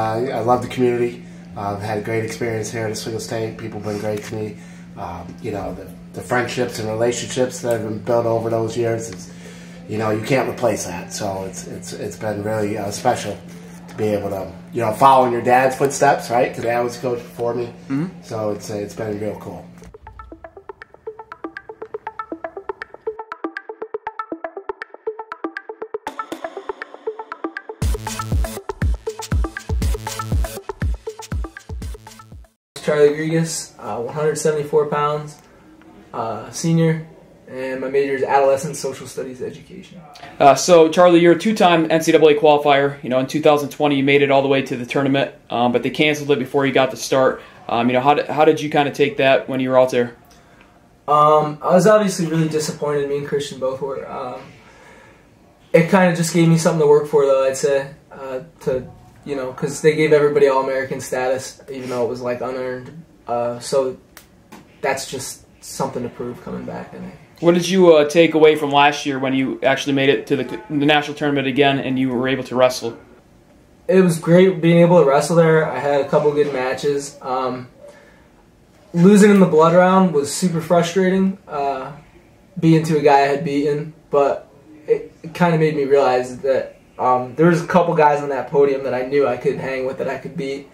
I love the community. I've had a great experience here at Oswego State. People have been great to me. Um, you know, the, the, friendships and relationships that have been built over those years, it's, you know, you can't replace that. So it's, it's, it's been really uh, special to be able to, you know, follow in your dad's footsteps, right? Because dad was coach before me. Mm-hmm. So it's, it's been real cool. Charlie Grygas, uh, 174 pounds, uh, senior, and my major is adolescent social studies education. Uh, so, Charlie, you're a two-time NCAA qualifier. You know, in 2020, you made it all the way to the tournament, um, but they canceled it before you got to start. Um, you know, how did, how did you kind of take that when you were out there? Um, I was obviously really disappointed. Me and Christian both were. Um, it kind of just gave me something to work for, though. I'd say uh, to you know, because they gave everybody All American status, even though it was like unearned. Uh, so that's just something to prove coming back. I think. What did you uh, take away from last year when you actually made it to the, the national tournament again and you were able to wrestle? It was great being able to wrestle there. I had a couple good matches. Um, losing in the blood round was super frustrating, uh, being to a guy I had beaten, but it, it kind of made me realize that um, there was a couple guys on that podium that I knew I could hang with, that I could beat.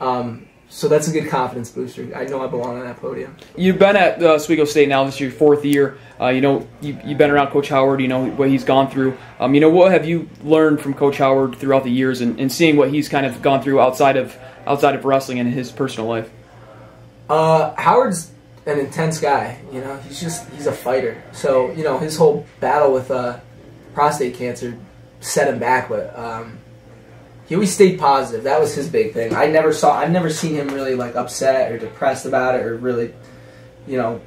Um, so that's a good confidence booster. I know I belong on that podium. You've been at uh, Oswego State now. This is your fourth year. Uh, you know, you, have been around Coach Howard. You know what he's gone through. Um, you know, what have you learned from Coach Howard throughout the years, and, and, seeing what he's kind of gone through outside of outside of wrestling and his personal life? Uh, Howard's an intense guy. You know, he's just he's a fighter. So you know, his whole battle with uh, prostate cancer set him back, but um, he always stayed positive. That was his big thing. I never saw, I've never seen him really like upset or depressed about it or really, you know,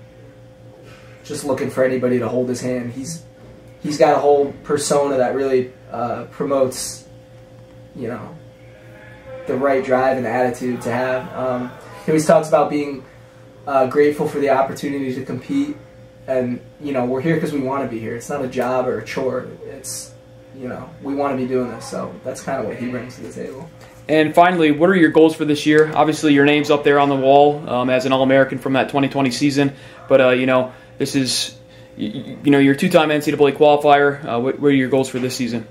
just looking for anybody to hold his hand. He's he's got a whole persona that really uh, promotes, you know, the right drive and attitude to have. Um, he always talks about being uh, grateful for the opportunity to compete, and you know, we're here because we want to be here. It's not a job or a chore. It's you know, we want to be doing this. So that's kind of what he brings to the table. And finally, what are your goals for this year? Obviously, your name's up there on the wall um, as an All-American from that 2020 season. But uh, you know, this is you, you know you're a two-time NCAA qualifier. Uh, what, what, are your goals for this season?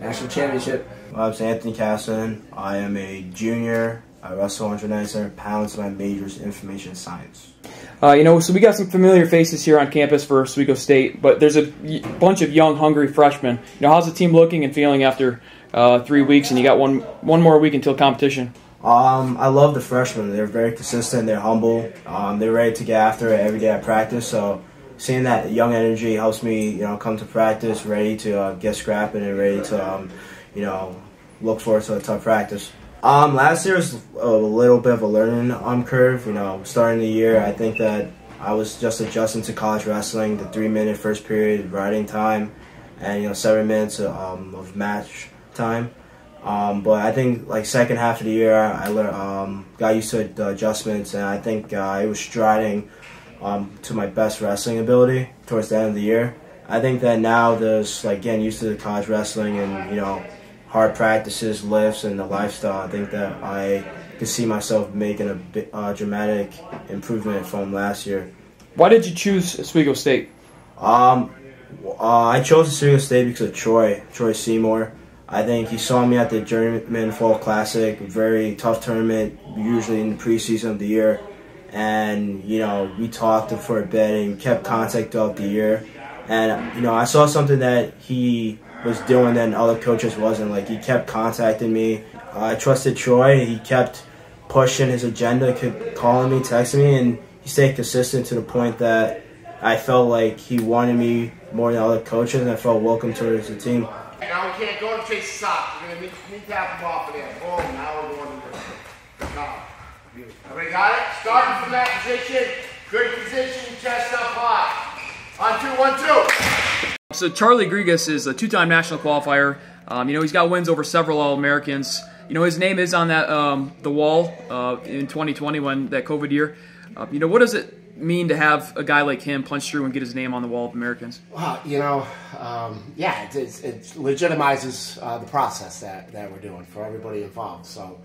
National championship. I'm Anthony Cascen. I am a junior. I wrestle 197 pounds. My major is information science. Uh, you know, so we got some familiar faces here on campus for Oswego State, but there's a bunch of young, hungry freshmen. You know, how's the team looking and feeling after uh, three weeks, and you got one one more week until competition? Um, I love the freshmen. They're very consistent. They're humble. Um, they're ready to get after it every day at practice. So seeing that young energy helps me, you know, come to practice ready to uh, get scrapping and ready to, um, you know, look forward to a tough practice. Um, last year was a little bit of a learning um, curve. You know, starting the year, I think that I was just adjusting to college wrestling, the three minute first period riding time, and you know seven minutes um, of match time. Um, but I think like second half of the year, I learned, um, got used to the adjustments, and I think uh, it was striding um, to my best wrestling ability towards the end of the year. I think that now there's like getting used to the college wrestling and you know hard practices, lifts, and the lifestyle, I think that I could see myself making a uh, dramatic improvement from last year. Why did you choose Oswego State? Um, uh, I chose Oswego State because of Troy, Troy Seymour. I think he saw me at the Journeyman Fall Classic, very tough tournament, usually in the preseason of the year. And, you know, we talked for a bit and kept contact throughout the year. And, you know, I saw something that he was doing that other coaches wasn't. Like he kept contacting me. Uh, I trusted Troy. He kept pushing his agenda, kept calling me, texting me, and he stayed consistent to the point that I felt like he wanted me more than other coaches, and I felt welcome towards the team. Now we can't go to chase socks. We're gonna to have them off of there. Boom. Now we're going to the. Everybody got it? Starting from that position. Good position. Chest up high. On two, one, two. So Charlie Grygas is a two-time national qualifier. Um, you know, he's got wins over several All-Americans. You know, his name is on that um, the wall uh, in 2020 when that COVID year. Uh, you know, what does it mean to have a guy like him punch through and get his name on the wall of Americans? Well, you know, um, yeah, it, it, it legitimizes uh, the process that, that we're doing for everybody involved. So,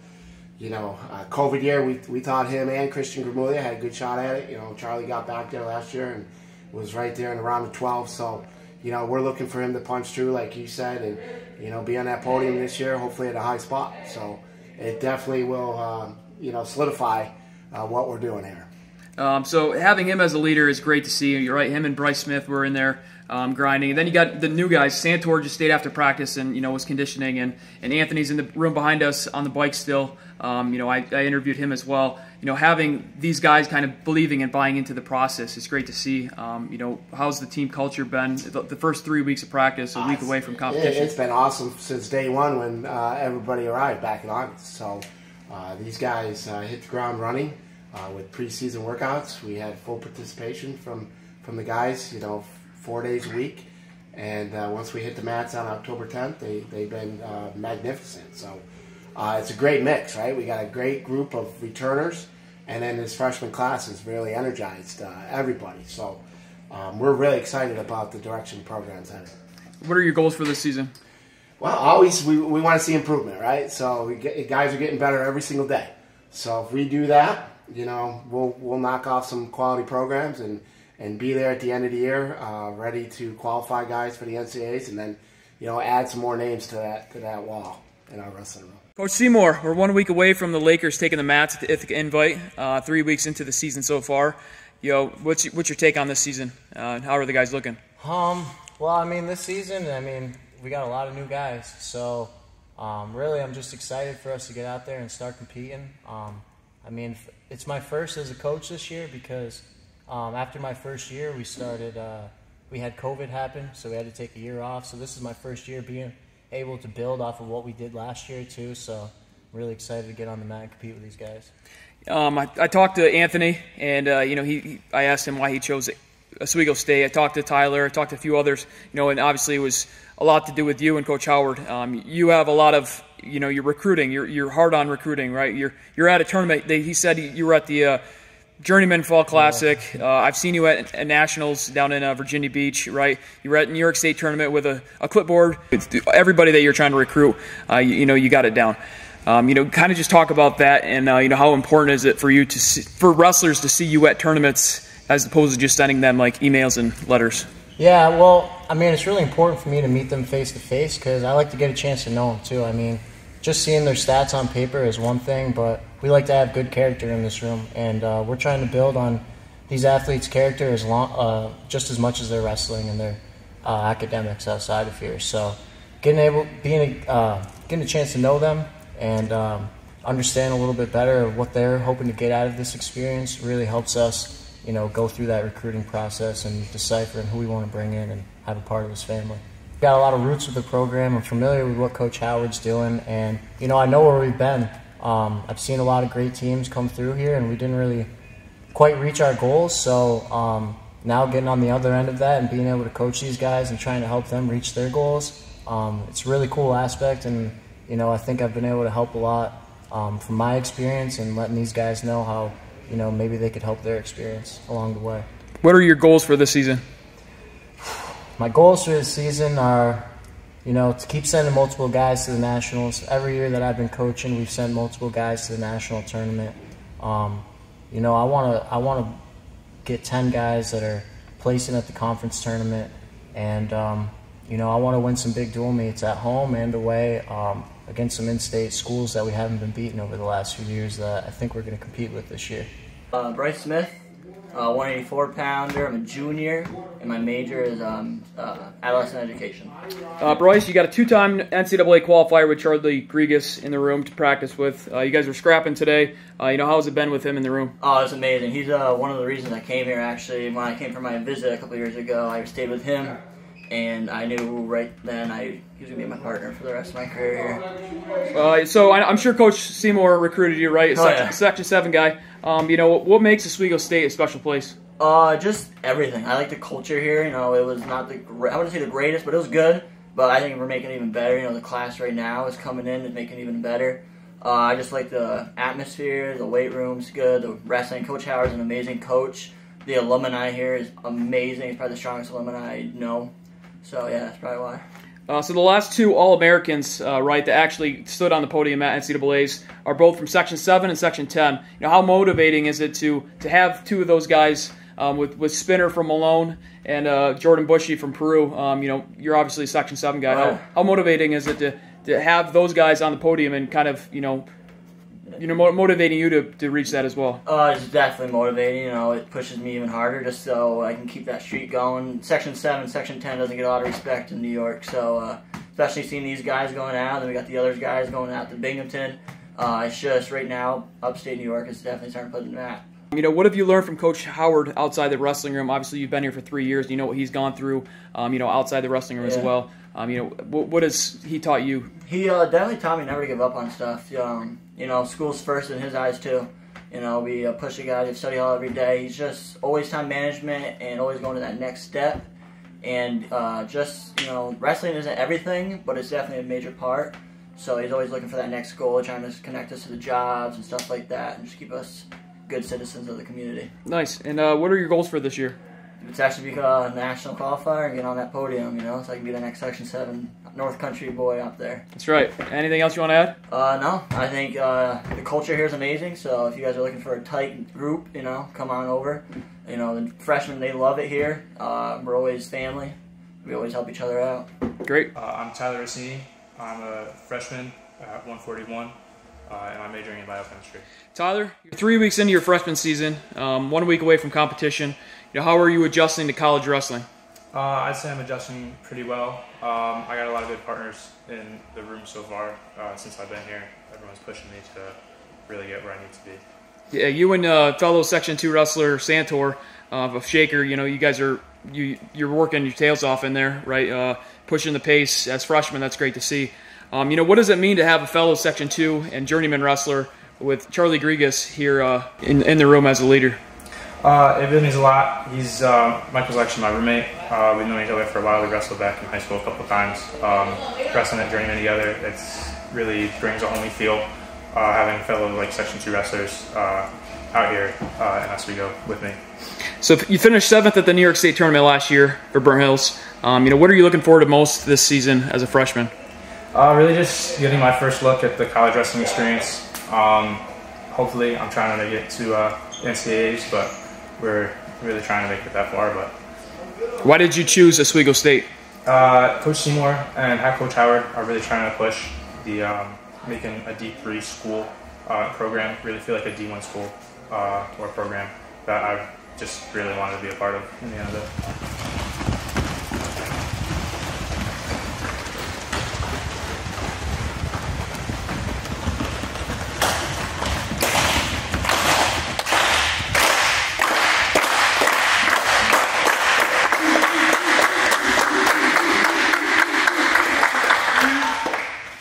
you know, uh, COVID year, we, we thought him and Christian Gramuglia had a good shot at it. You know, Charlie got back there last year and was right there in the round of 12. So, you know, we're looking for him to punch through, like you said, and, you know, be on that podium this year, hopefully at a high spot. So it definitely will, uh, you know, solidify uh, what we're doing here. Um, so having him as a leader is great to see. You're right. Him and Bryce Smith were in there um, grinding. And then you got the new guys. Santor just stayed after practice and you know was conditioning, and, and Anthony's in the room behind us on the bike still. Um, you know, I, I, interviewed him as well. You know, having these guys kind of believing and buying into the process is great to see. Um, you know, how's the team culture been? The, the, first three weeks of practice, a week away from competition. It's been awesome since day one when uh, everybody arrived back in August. So uh, these guys uh, hit the ground running uh, with preseason workouts. We had full participation from from the guys. You know, four days a week. And uh, once we hit the mats on October 10th, they they've been uh, magnificent. So uh, it's a great mix, right? We got a great group of returners, and then this freshman class has really energized uh, everybody. So um, we're really excited about the direction the program's headed. What are your goals for this season? Well, always we, we want to see improvement, right? So we get, guys are getting better every single day. So if we do that, you know, we'll we'll knock off some quality programs and and be there at the end of the year, uh, ready to qualify guys for the NCAAs, and then you know add some more names to that to that wall in our wrestling room. Coach Seymour, we're one week away from the Lakers taking the mats at the Ithaca Invite. Uh, three weeks into the season so far. You know, what's your, what's your take on this season? Uh, how are the guys looking? Um, well, I mean, this season, I mean, we got a lot of new guys, so um, really, I'm just excited for us to get out there and start competing. Um, I mean, it's my first as a coach this year because um, after my first year, we started. Uh, we had COVID happen, so we had to take a year off. So this is my first year being able to build off of what we did last year too. So I'm really excited to get on the mat and compete with these guys. Um, I, I, talked to Anthony, and uh, you know, he, he, I asked him why he chose Oswego State. I talked to Tyler. I talked to a few others. You know, and obviously it was a lot to do with you and Coach Howard. Um, you have a lot of you know, you're recruiting. You're you're hard on recruiting, right? You're you're at a tournament. They, he said you were at the uh, Journeyman Fall Classic. Uh, I've seen you at, at Nationals down in uh, Virginia Beach, right? You were at New York State tournament with a, a clipboard. Everybody that you're trying to recruit, uh, you, you, know, you got it down. Um, you know, kind of just talk about that, and uh, you know, how important is it for you to see, for wrestlers to see you at tournaments as opposed to just sending them like emails and letters. Yeah, well, I mean, it's really important for me to meet them face to face because I like to get a chance to know them too. I mean just seeing their stats on paper is one thing, but we like to have good character in this room, and uh, we're trying to build on these athletes' character as long, uh, just as much as their wrestling and their uh, academics outside of here. So, getting able, being, uh, getting a chance to know them and um, understand a little bit better of what they're hoping to get out of this experience really helps us, you know, go through that recruiting process and decipher who we want to bring in and have a part of this family got a lot of roots with the program. I'm familiar with what Coach Howard's doing, and you know I know where we've been. Um, I've seen a lot of great teams come through here, and we didn't really quite reach our goals. So um, now getting on the other end of that and being able to coach these guys and trying to help them reach their goals, um, it's a really cool aspect. And you know I think I've been able to help a lot um, from my experience and letting these guys know how you know maybe they could help their experience along the way. What are your goals for this season? my goals for this season are, you know, to keep sending multiple guys to the nationals. Every year that I've been coaching, we've sent multiple guys to the national tournament. Um, you know, I want to I want to get ten guys that are placing at the conference tournament, and um, you know, I want to win some big dual meets at home and away um, against some in-state schools that we haven't been beaten over the last few years that I think we're going to compete with this year. Uh, Bryce Smith, uh, 184 pounder. I'm a junior, and my major is um, uh, adolescent education. Uh, Bryce, you got a two-time NCAA qualifier with Charlie Grygas in the room to practice with. Uh, you guys are scrapping today. Uh, you know, how's it been with him in the room? Oh, it's amazing. He's uh, one of the reasons I came here. Actually, when I came for my visit a couple years ago, I stayed with him, and I knew right then I he was gonna be my partner for the rest of my career here. so I, am sure Coach Seymour recruited you, right? Oh, Section, yeah. Section Seven guy. Um, you know, what makes Oswego State a special place? Uh, just everything. I like the culture here. You know, it was not the I wouldn't say the greatest, but it was good. But I think we're making it even better. You know, the class right now is coming in and making it even better. Uh, I just like the atmosphere. The weight room's good. The wrestling. Coach Howard's an amazing coach. the alumni here is amazing. It's probably the strongest alumni I know. So yeah, that's probably why. Uh, so the last two All Americans, uh, right, that actually stood on the podium at NCAA's are both from Section Seven and Section Ten. You know, how motivating is it to to have two of those guys um, with with Spinner from Malone and uh, Jordan Bushy from Peru? Um, you know, you're obviously a Section Seven guy. Right. How, how motivating is it to to have those guys on the podium and kind of you know, you know, motivating you to, to reach that as well? Uh, it's definitely motivating. You know, it pushes me even harder just so I can keep that streak going. Section seven, section ten doesn't get a lot of respect in New York, so uh, especially seeing these guys going out, then we got the other guys going out to Binghamton. Uh, it's just right now, upstate New York is definitely starting to put in the map. You know, what have you learned from Coach Howard outside the wrestling room? Obviously, you've been here for three years. You know what he's gone through. Um, you know, outside the wrestling room as well. Um, you know, what, what has he taught you? He uh, definitely taught me never to give up on stuff. Um, you know, school's first in his eyes too. You know, we uh, push the guy to study hall every day. He's just always time management and always going to that next step. And uh, just you know, wrestling isn't everything, but it's definitely a major part. So he's always looking for that next goal, trying to connect us to the jobs and stuff like that, and just keep us good citizens of the community. Nice. And uh, what are your goals for this year? It's actually become a national qualifier and get on that podium, you know, so I can be the next Section 7 North Country boy up there. That's right. Anything else you want to add? Uh, no, I think uh, the culture here is amazing. So if you guys are looking for a tight group, you know, come on over. You know, the freshmen they love it here. Uh, we're always family. We always help each other out. Great. Uh, I'm Tyler Rossini. I'm a freshman at 141, uh, and I'm majoring in biochemistry. Tyler, you're three weeks into your freshman season, um, one week away from competition. You know, how are you adjusting to college wrestling? Uh, I'd say I'm adjusting pretty well. Um, I got a lot of good partners in the room so far uh, since I've been here. Everyone's pushing me to really get where I need to be. Yeah, you and uh, fellow Section Two wrestler Santor uh, of Shaker. You know, you guys are you you're working your tails off in there, right? Uh, pushing the pace as freshmen. That's great to see. Um, you know, what does it mean to have a fellow Section Two and journeyman wrestler with Charlie Grygas here uh, in in the room as a leader? Uh, it really means a lot. He's uh, Michael's actually my roommate. Uh, we've known each other for a while. We wrestled back in high school a couple times. Um, wrestling at Journeyman together, it really brings a homey feel. Uh, having fellow like Section Two wrestlers uh, out here uh, in Oswego with me. So if you finished seventh at the New York State tournament last year for Burnt Hills. Um, you know, what are you looking forward to most this season as a freshman? Uh, really, just getting my first look at the college wrestling experience. Um, hopefully, I'm trying to get to uh, NCAAs, but we're really trying to make it that far. But Why did you choose Oswego State? uh, Coach Seymour and Head Coach Howard are really trying to push the um, making a D3 school uh, program really feel like a D1 school uh, or program that I just really wanted to be a part of in the end of it.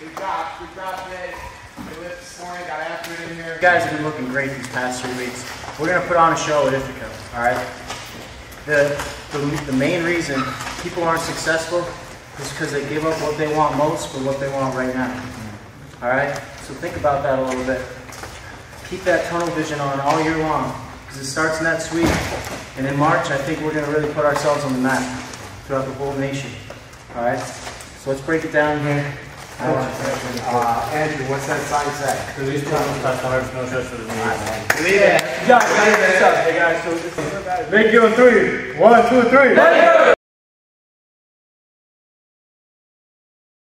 Good job, good job, Jay. Good lift this morning, got after it in here. You guys have been looking great these past three weeks. We're gonna put on a show at Ithaca, all right? The, the, the main reason people aren't successful is because they give up what they want most for what they want right now. All right? So think about that a little bit. Keep that tunnel vision on all year long because it starts next week. And in March, I think we're gonna really put ourselves on the map throughout the whole nation. All right? So let's break it down here. Uh, Andrew, what's that sign say? Yeah, guys, guys, what's up? Hey guys, so this is Make you a three. One, two, three.